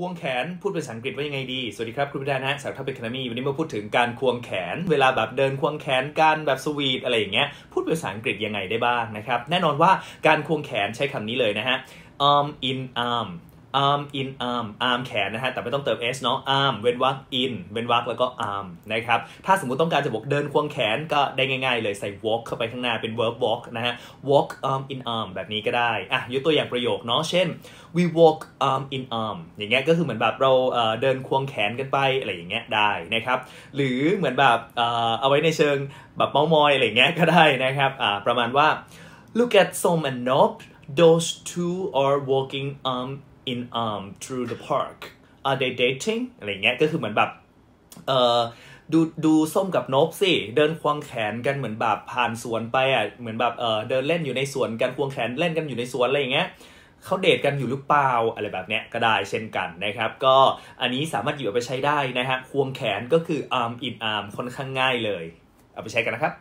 ควงแขนพูดเป็นภาษาอังกฤษว่ายังไงดี สวัสดีครับ คุณพิธานะสาวทัพเบคามีวันนี้มาพูดถึงการควงแขน เวลาแบบเดินควงแขนการแบบสวีทอะไรอย่างเงี้ยพูดเป็นภาษาอังกฤษยังไงได้บ้างนะครับ แน่นอนว่าการควงแขนใช้คำนี้เลยนะฮะ arm in arm arm in arm arm แขนนะฮะแต่ไม่ต้องเติม s เนาะ arm เว้นวรรค in เว้นวรรคแล้วก็ arm นะครับถ้าสมมติต้องการจะบอกเดินควงแขนก็ได้ง่ายๆเลยใส่ walk เข้าไปข้างหน้าเป็น verb walk นะฮะ walk arm in arm แบบนี้ก็ได้อะยกตัวอย่างประโยคเนาะเช่น we walk arm in arm อย่างเงี้ยก็คือเหมือนแบบเราเดินควงแขนกันไปอะไรอย่างเงี้ยได้นะครับหรือเหมือนแบบเอาไว้ในเชิงแบบเมามอยอะไรเงี้ยก็ได้นะครับอ่าประมาณว่า look at some and Nob those two are walking arm in arm through the park are they dating อะไรเงี้ยก็คือเหมือนแบบเออดูดูส้มกับนบสิเดินควงแขนกันเหมือนแบบผ่านสวนไปอะเหมือนแบบเออเดินเล่นอยู่ในสวนกันควงแขนเล่นกันอยู่ในสวนอะไรอย่างเงี้ยเขาเดทกันอยู่หรือเปล่าอะไรแบบเนี้ยก็ได้เช่นกันนะครับ ก็อันนี้สามารถหยิบไปใช้ได้นะฮะควงแขนก็คือ arm in arm ค่อนข้างง่ายเลย เอาไปใช้กันนะครับ